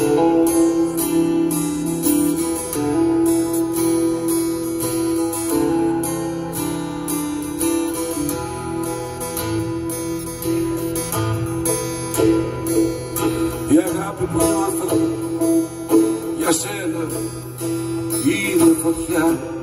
Η αγάπη που νιώθω για σένα είναι φωτιά.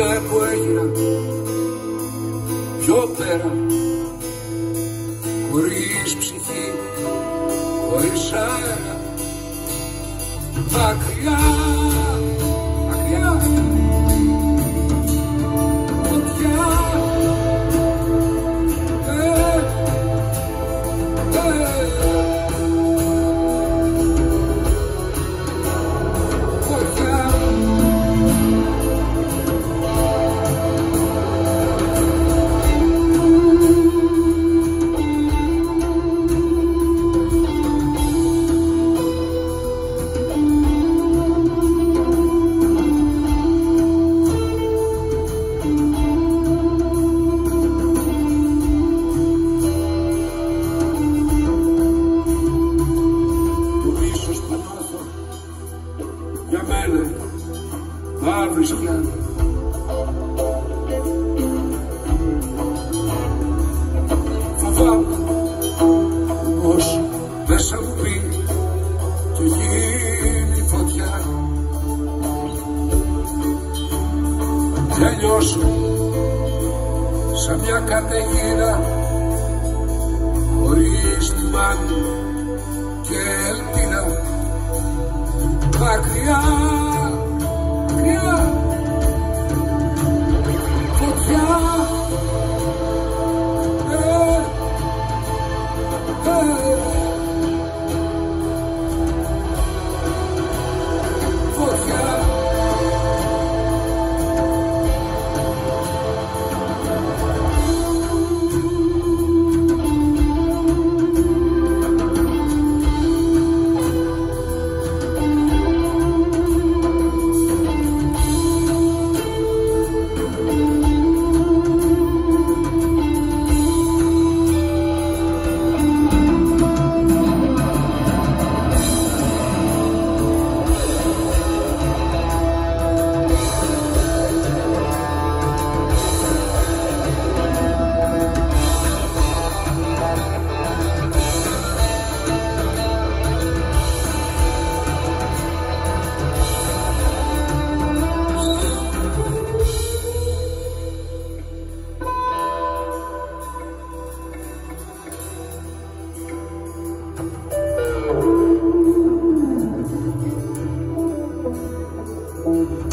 Τότε που έγινα. Πιο πέρα χωρίς ψυχή, χωρίς αέρα μακριά, μακριά. Φωτιά. Ε, ε, για μένα. Μαύρη σκιά. Φοβάμαι πως μέσα μου πει και γίνει φωτιά. Και λιώσω σαν μια καταιγίδα χωρίς λιμάνι και ελπίδα μακριά good